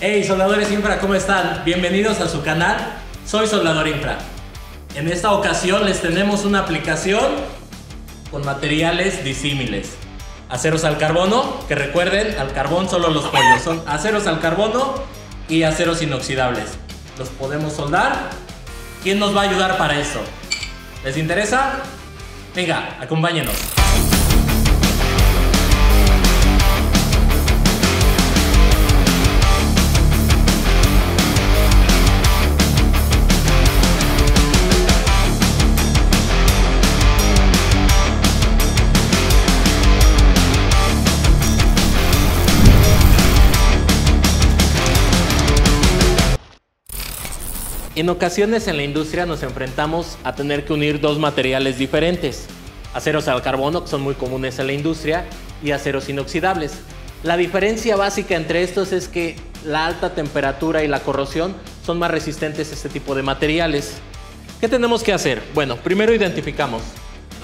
Hey soldadores infra, ¿cómo están? Bienvenidos a su canal. Soy Soldador Infra. En esta ocasión les tenemos una aplicación con materiales disímiles. Aceros al carbono, que recuerden, al carbón solo los pollos. Son aceros al carbono y aceros inoxidables. Los podemos soldar. ¿Quién nos va a ayudar para eso? ¿Les interesa? Venga, acompáñenos. En ocasiones en la industria nos enfrentamos a tener que unir dos materiales diferentes, aceros al carbono, que son muy comunes en la industria, y aceros inoxidables. La diferencia básica entre estos es que la alta temperatura y la corrosión son más resistentes a este tipo de materiales. ¿Qué tenemos que hacer? Bueno, primero identificamos.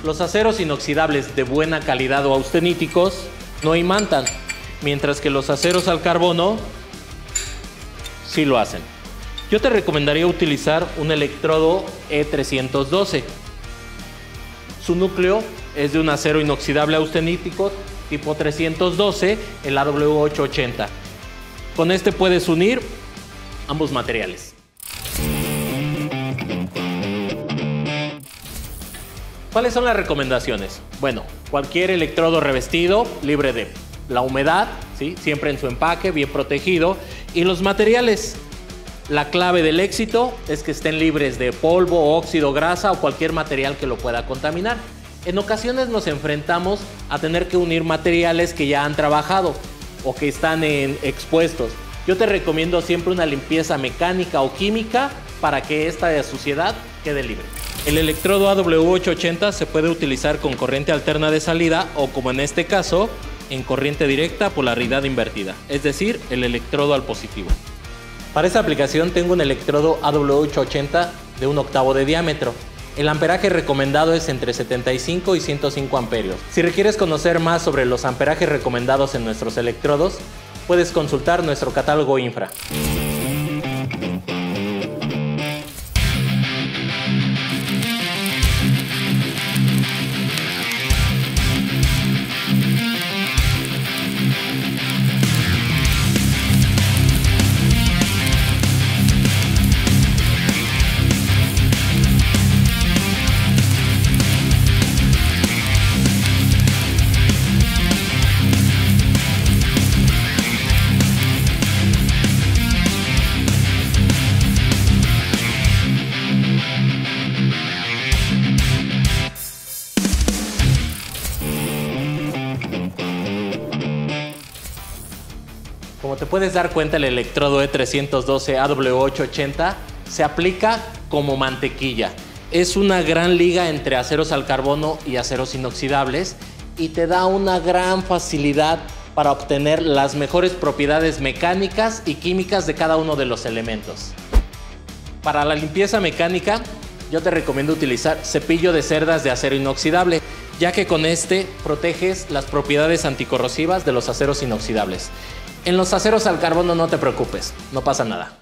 Los aceros inoxidables de buena calidad o austeníticos no imantan, mientras que los aceros al carbono sí lo hacen. Yo te recomendaría utilizar un electrodo E312. Su núcleo es de un acero inoxidable austenítico tipo 312, el AW880. Con este puedes unir ambos materiales. ¿Cuáles son las recomendaciones? Bueno, cualquier electrodo revestido, libre de la humedad, ¿sí? siempre en su empaque, bien protegido. Y los materiales, la clave del éxito es que estén libres de polvo, óxido, grasa o cualquier material que lo pueda contaminar. En ocasiones nos enfrentamos a tener que unir materiales que ya han trabajado o que están en expuestos. Yo te recomiendo siempre una limpieza mecánica o química para que esta suciedad quede libre. El electrodo AW880 se puede utilizar con corriente alterna de salida o como en este caso, en corriente directa polaridad invertida, es decir, el electrodo al positivo. Para esta aplicación tengo un electrodo AW880 de un octavo de diámetro. El amperaje recomendado es entre 75 y 105 amperios. Si requieres conocer más sobre los amperajes recomendados en nuestros electrodos, puedes consultar nuestro catálogo infra. Como te puedes dar cuenta, el electrodo E E312 AW880 se aplica como mantequilla. Es una gran liga entre aceros al carbono y aceros inoxidables y te da una gran facilidad para obtener las mejores propiedades mecánicas y químicas de cada uno de los elementos. Para la limpieza mecánica, yo te recomiendo utilizar cepillo de cerdas de acero inoxidable, ya que con este proteges las propiedades anticorrosivas de los aceros inoxidables. En los aceros al carbono no te preocupes, no pasa nada.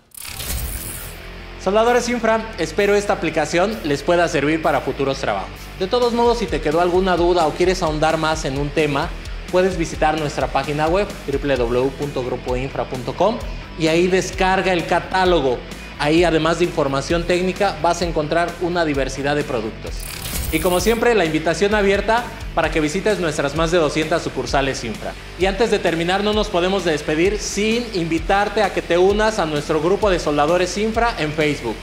Soldadores Infra, espero esta aplicación les pueda servir para futuros trabajos. De todos modos, si te quedó alguna duda o quieres ahondar más en un tema, puedes visitar nuestra página web www.grupoinfra.com y ahí descarga el catálogo. Ahí, además de información técnica, vas a encontrar una diversidad de productos. Y como siempre, la invitación abierta para que visites nuestras más de 200 sucursales Infra. Y antes de terminar, no nos podemos despedir sin invitarte a que te unas a nuestro grupo de soldadores Infra en Facebook.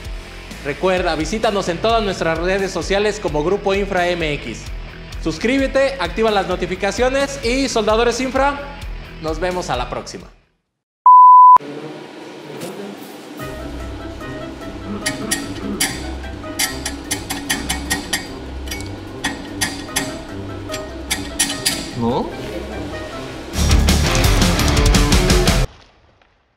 Recuerda, visítanos en todas nuestras redes sociales como Grupo Infra MX. Suscríbete, activa las notificaciones y soldadores Infra, nos vemos a la próxima. 嗯。